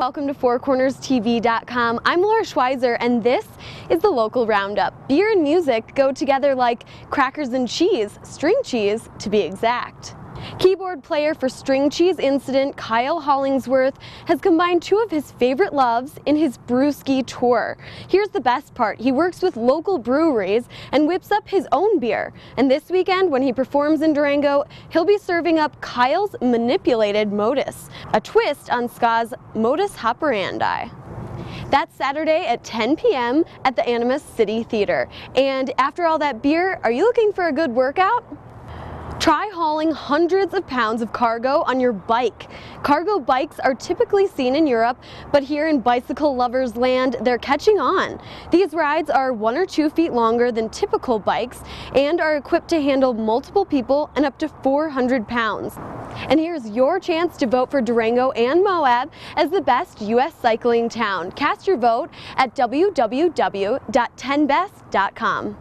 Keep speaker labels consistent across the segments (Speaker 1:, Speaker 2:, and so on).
Speaker 1: welcome to FourCornersTV.com. I'm Laura Schweizer and this is the local roundup. Beer and music go together like crackers and cheese, string cheese to be exact. Keyboard player for String Cheese Incident, Kyle Hollingsworth, has combined two of his favorite loves in his brewski tour. Here's the best part. He works with local breweries and whips up his own beer. And this weekend, when he performs in Durango, he'll be serving up Kyle's Manipulated Modus, a twist on Ska's Modus Hoperandi. That's Saturday at 10 p.m. at the Animas City Theater. And after all that beer, are you looking for a good workout? Try hauling hundreds of pounds of cargo on your bike. Cargo bikes are typically seen in Europe, but here in bicycle lovers land, they're catching on. These rides are one or two feet longer than typical bikes and are equipped to handle multiple people and up to 400 pounds. And here's your chance to vote for Durango and Moab as the best U.S. cycling town. Cast your vote at www.10best.com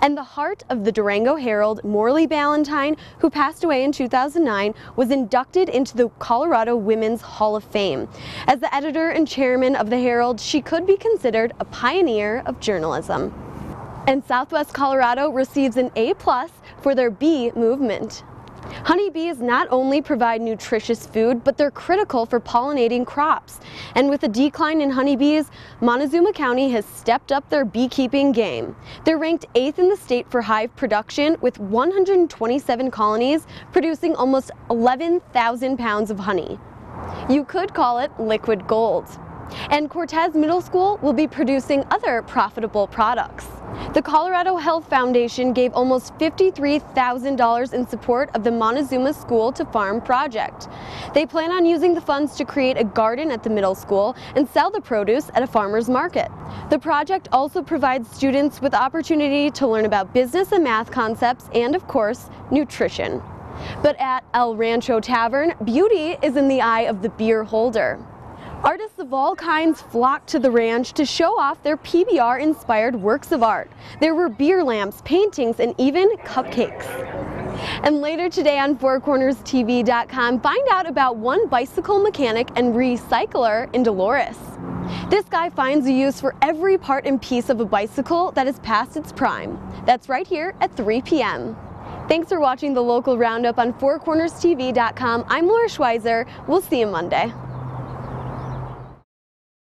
Speaker 1: and the heart of the Durango Herald, Morley Ballantyne, who passed away in 2009, was inducted into the Colorado Women's Hall of Fame. As the editor and chairman of the Herald, she could be considered a pioneer of journalism. And Southwest Colorado receives an A plus for their B movement. Honeybees not only provide nutritious food, but they're critical for pollinating crops. And with a decline in honeybees, Montezuma County has stepped up their beekeeping game. They're ranked 8th in the state for hive production with 127 colonies producing almost 11,000 pounds of honey. You could call it liquid gold. And Cortez Middle School will be producing other profitable products. The Colorado Health Foundation gave almost $53,000 in support of the Montezuma School to Farm project. They plan on using the funds to create a garden at the middle school and sell the produce at a farmer's market. The project also provides students with opportunity to learn about business and math concepts and, of course, nutrition. But at El Rancho Tavern, beauty is in the eye of the beer holder. Artists of all kinds flocked to the ranch to show off their PBR-inspired works of art. There were beer lamps, paintings, and even cupcakes. And later today on FourCornersTV.com, find out about one bicycle mechanic and recycler in Dolores. This guy finds a use for every part and piece of a bicycle that has passed its prime. That's right here at 3 p.m. Thanks for watching the local roundup on FourCornersTV.com. I'm Laura Schweizer. We'll see you Monday.